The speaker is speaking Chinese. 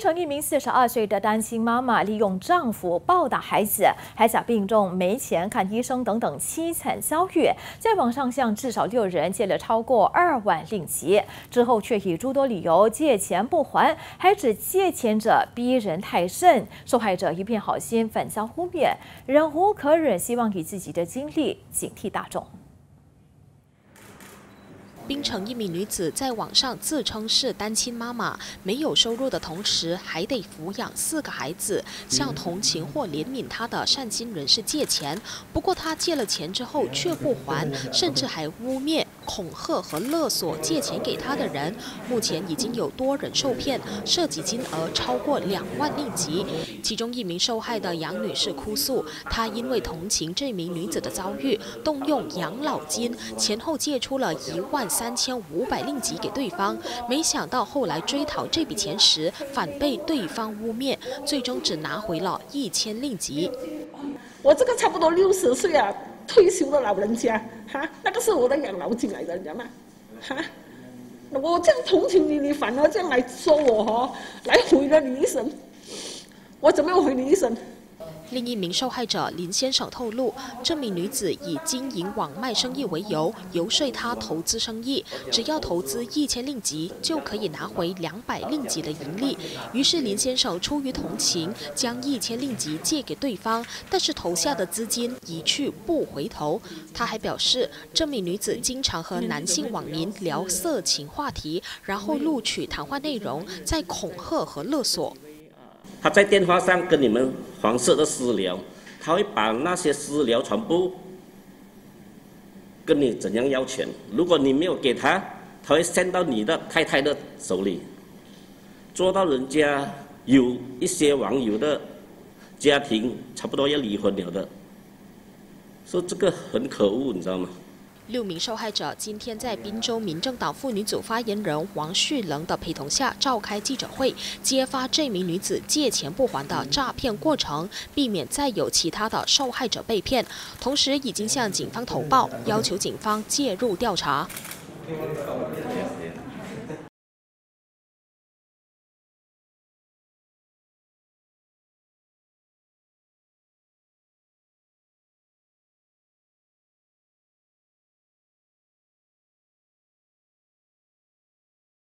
成一名四十二岁的单亲妈妈利用丈夫暴打孩子、孩子病重没钱看医生等等凄惨遭遇，在网上向至少六人借了超过二万令吉，之后却以诸多理由借钱不还，还指借钱者逼人太甚，受害者一片好心反遭污蔑，忍无可忍，希望以自己的经历警惕大众。槟城一名女子在网上自称是单亲妈妈，没有收入的同时还得抚养四个孩子，向同情或怜悯她的善心人士借钱。不过她借了钱之后却不还，甚至还污蔑。恐吓和勒索借钱给她的人，目前已经有多人受骗，涉及金额超过两万令吉。其中一名受害的杨女士哭诉，她因为同情这名女子的遭遇，动用养老金，前后借出了一万三千五百令吉给对方。没想到后来追讨这笔钱时，反被对方污蔑，最终只拿回了一千令吉。我这个差不多六十岁啊。退休的老人家，哈，那个是我的养老金来的，你知道吗？哈，我这样同情你，你反而这样来说我哈，来毁了你一生，我怎么样毁你一生？另一名受害者林先生透露，这名女子以经营网卖生意为由，游说他投资生意，只要投资一千令吉，就可以拿回两百令吉的盈利。于是林先生出于同情，将一千令吉借给对方，但是投下的资金一去不回头。他还表示，这名女子经常和男性网民聊色情话题，然后录取谈话内容，再恐吓和勒索。他在电话上跟你们黄色的私聊，他会把那些私聊全部跟你怎样要钱？如果你没有给他，他会送到你的太太的手里，做到人家有一些网友的家庭差不多要离婚了的，说这个很可恶，你知道吗？六名受害者今天在滨州民政党妇女组发言人王旭能的陪同下召开记者会，揭发这名女子借钱不还的诈骗过程，避免再有其他的受害者被骗。同时，已经向警方投报，要求警方介入调查。